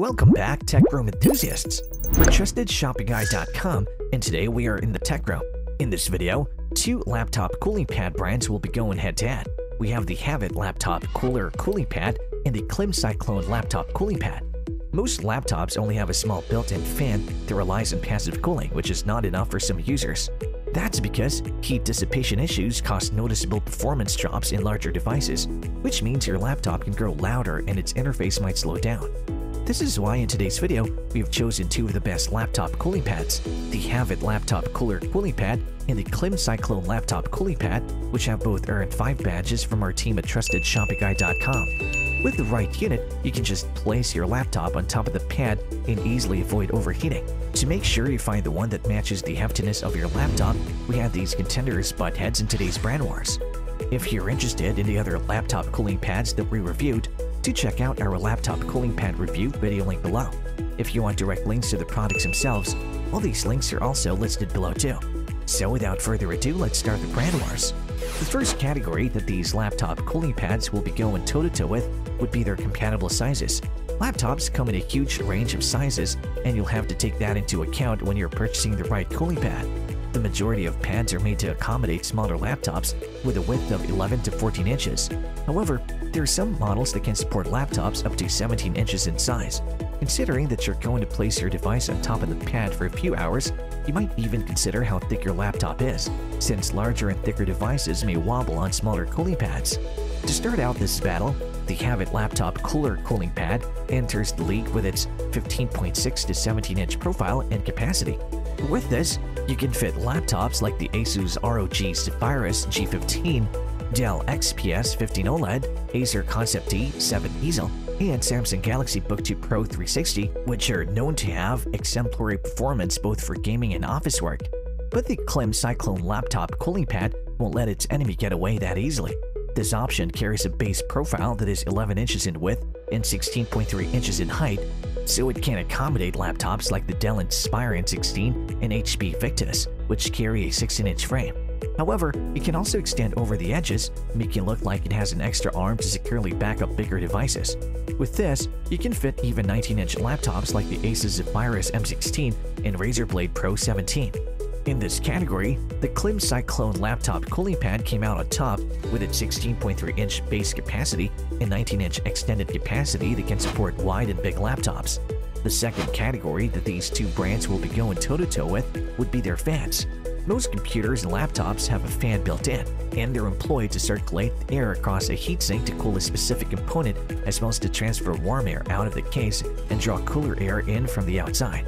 Welcome back, tech room enthusiasts. We're trustedshoppingguide.com, and today we are in the tech room. In this video, two laptop cooling pad brands will be going head to head. We have the Havit laptop cooler cooling pad and the Klim Cyclone laptop cooling pad. Most laptops only have a small built-in fan that relies on passive cooling, which is not enough for some users. That's because heat dissipation issues cause noticeable performance drops in larger devices, which means your laptop can grow louder and its interface might slow down. This is why in today's video, we have chosen two of the best laptop cooling pads, the Havit Laptop Cooler Cooling Pad and the Klim Cyclone Laptop Cooling Pad, which have both earned 5 badges from our team at TrustedShoppingGuide.com. With the right unit, you can just place your laptop on top of the pad and easily avoid overheating. To make sure you find the one that matches the heftiness of your laptop, we have these contenders butt heads in today's brand wars. If you're interested in the other laptop cooling pads that we reviewed, do check out our laptop cooling pad review video link below. If you want direct links to the products themselves, all these links are also listed below too. So without further ado, let's start the brand wars. The first category that these laptop cooling pads will be going toe-to-toe -to -toe with would be their compatible sizes. Laptops come in a huge range of sizes, and you'll have to take that into account when you're purchasing the right cooling pad. The majority of pads are made to accommodate smaller laptops with a width of 11 to 14 inches. However, there are some models that can support laptops up to 17 inches in size. Considering that you're going to place your device on top of the pad for a few hours, you might even consider how thick your laptop is, since larger and thicker devices may wobble on smaller cooling pads. To start out this battle, the Havit Laptop Cooler Cooling Pad enters the league with its 15.6 to 17 inch profile and capacity. With this, you can fit laptops like the Asus ROG Zephyrus G15, Dell XPS 15 OLED, Acer Concept D7 Ezel, and Samsung Galaxy Book 2 Pro 360, which are known to have exemplary performance both for gaming and office work. But the Klim Cyclone laptop cooling pad won't let its enemy get away that easily. This option carries a base profile that is 11 inches in width and 16.3 inches in height, so it can accommodate laptops like the Dell Inspiron 16 and HP Victus, which carry a 16-inch frame. However, it can also extend over the edges, making it look like it has an extra arm to securely back up bigger devices. With this, you can fit even 19-inch laptops like the Asus Zephyrus M16 and Razer Blade Pro 17. In this category, the Klim Cyclone laptop cooling pad came out on top with its 16.3-inch base capacity and 19-inch extended capacity that can support wide and big laptops. The second category that these two brands will be going toe-to-toe -to -toe with would be their fans. Most computers and laptops have a fan built in, and they're employed to circulate air across a heatsink to cool a specific component as well as to transfer warm air out of the case and draw cooler air in from the outside.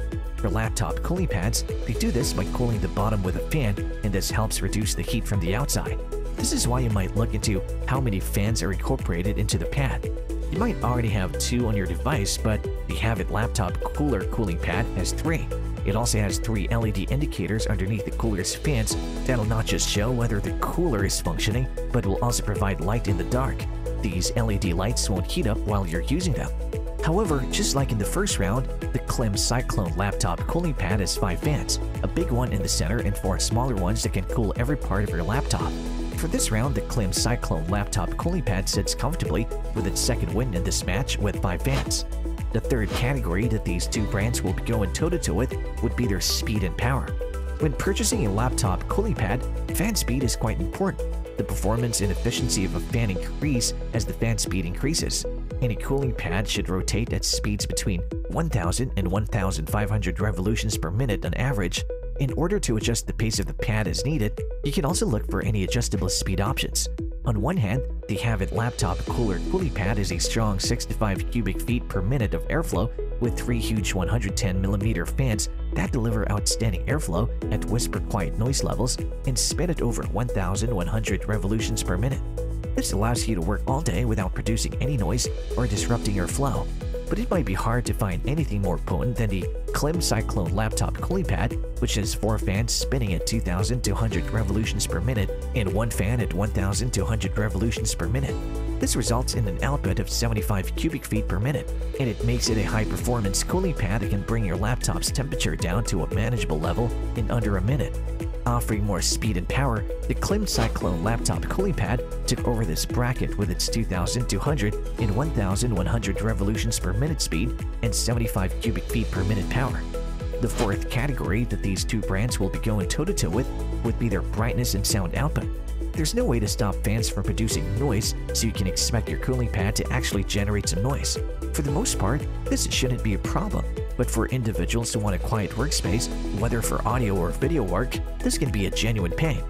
Laptop cooling pads, they do this by cooling the bottom with a fan and this helps reduce the heat from the outside. This is why you might look into how many fans are incorporated into the pad. You might already have two on your device, but the Havit Laptop Cooler Cooling Pad has three. It also has three LED indicators underneath the cooler's fans that'll not just show whether the cooler is functioning, but will also provide light in the dark. These LED lights won't heat up while you're using them. However, just like in the first round, the Klim Cyclone laptop cooling pad has 5 fans, a big one in the center and 4 smaller ones that can cool every part of your laptop. For this round, the Klim Cyclone laptop cooling pad sits comfortably with its second win in this match with 5 fans. The third category that these two brands will be going toe-to-toe -to -toe with would be their speed and power. When purchasing a laptop cooling pad, fan speed is quite important. The performance and efficiency of a fan increase as the fan speed increases. Any cooling pad should rotate at speeds between 1000 and 1500 revolutions per minute on average. In order to adjust the pace of the pad as needed, you can also look for any adjustable speed options. On one hand, the Havit Laptop Cooler Cooling Pad is a strong 65 cubic feet per minute of airflow with three huge 110mm fans that deliver outstanding airflow at whisper quiet noise levels and spin at over 1100 revolutions per minute. This allows you to work all day without producing any noise or disrupting your flow. But it might be hard to find anything more potent than the Klim Cyclone laptop cooling pad, which has four fans spinning at 2,200 revolutions per minute and one fan at 1,200 revolutions per minute. This results in an output of 75 cubic feet per minute, and it makes it a high-performance cooling pad that can bring your laptop's temperature down to a manageable level in under a minute. Offering more speed and power, the Klim Cyclone laptop cooling pad took over this bracket with its 2,200 and 1,100 revolutions per minute speed and 75 cubic feet per minute power. The fourth category that these two brands will be going toe-to-toe -to -toe with would be their brightness and sound output. There's no way to stop fans from producing noise, so you can expect your cooling pad to actually generate some noise. For the most part, this shouldn't be a problem, but for individuals who want a quiet workspace, whether for audio or video work, this can be a genuine pain.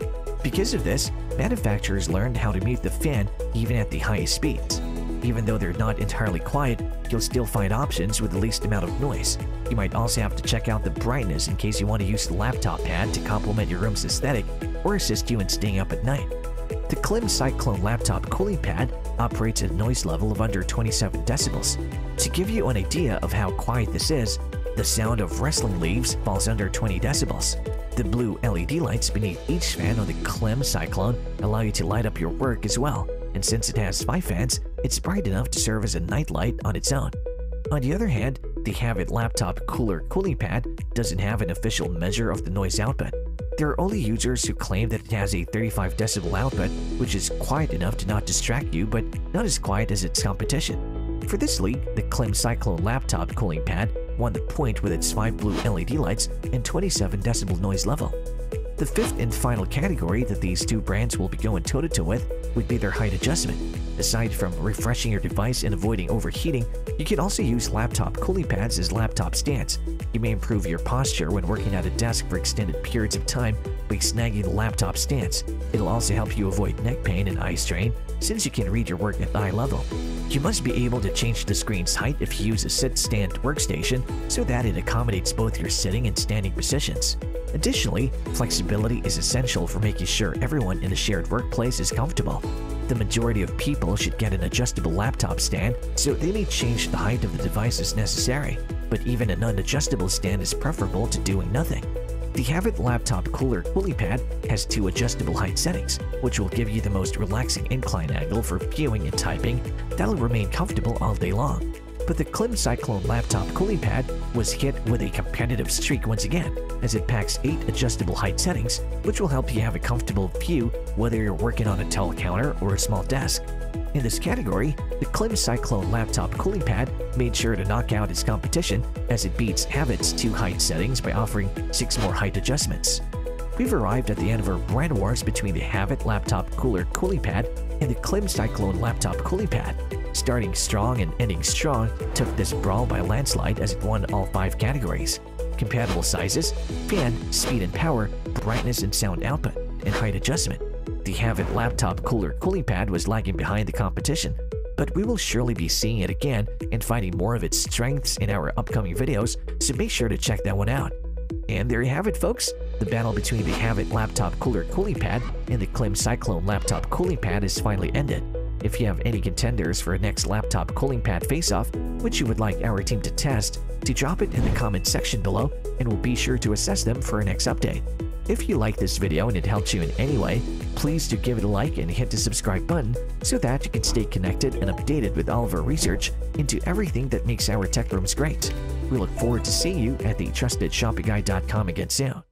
Because of this, manufacturers learned how to mute the fan even at the highest speeds. Even though they're not entirely quiet, you'll still find options with the least amount of noise. You might also have to check out the brightness in case you want to use the laptop pad to complement your room's aesthetic or assist you in staying up at night. The Klim Cyclone laptop cooling pad operates at a noise level of under 27 decibels. To give you an idea of how quiet this is, the sound of rustling leaves falls under 20 decibels. The blue LED lights beneath each fan on the Klim Cyclone allow you to light up your work as well, and since it has 5 fans, it's bright enough to serve as a nightlight on its own. On the other hand, the Havit Laptop Cooler Cooling Pad doesn't have an official measure of the noise output. There are only users who claim that it has a 35 decibel output, which is quiet enough to not distract you but not as quiet as its competition. For this league, the Klim Cyclone Laptop Cooling Pad won the point with its 5 blue LED lights and 27 decibel noise level. The fifth and final category that these two brands will be going toe-to-toe -to -toe with would be their height adjustment. Aside from refreshing your device and avoiding overheating, you can also use laptop cooling pads as laptop stands. You may improve your posture when working at a desk for extended periods of time by snagging the laptop stance. It'll also help you avoid neck pain and eye strain since you can read your work at eye level. You must be able to change the screen's height if you use a sit-stand workstation so that it accommodates both your sitting and standing positions. Additionally, flexibility is essential for making sure everyone in a shared workplace is comfortable. The majority of people should get an adjustable laptop stand, so they may change the height of the device as necessary, but even an unadjustable stand is preferable to doing nothing. The Havit Laptop Cooler Cooling Pad has two adjustable height settings, which will give you the most relaxing incline angle for viewing and typing that'll remain comfortable all day long. But the Klim Cyclone laptop cooling pad was hit with a competitive streak once again, as it packs 8 adjustable height settings, which will help you have a comfortable view whether you're working on a tall counter or a small desk. In this category, the Klim Cyclone laptop cooling pad made sure to knock out its competition as it beats Havit's two height settings by offering 6 more height adjustments. We've arrived at the end of our brand wars between the Havit laptop cooler cooling pad and the Klim Cyclone laptop cooling pad. Starting strong and ending strong took this brawl by landslide as it won all five categories. Compatible sizes, fan, speed and power, brightness and sound output, and height adjustment. The Havit laptop cooler cooling pad was lagging behind the competition, but we will surely be seeing it again and finding more of its strengths in our upcoming videos, so make sure to check that one out. And there you have it folks, the battle between the Havit laptop cooler cooling pad and the Klim Cyclone laptop cooling pad is finally ended. If you have any contenders for a next laptop cooling pad face-off, which you would like our team to test, to drop it in the comment section below and we'll be sure to assess them for our next update. If you like this video and it helps you in any way, please do give it a like and hit the subscribe button so that you can stay connected and updated with all of our research into everything that makes our tech rooms great. We look forward to seeing you at the again soon.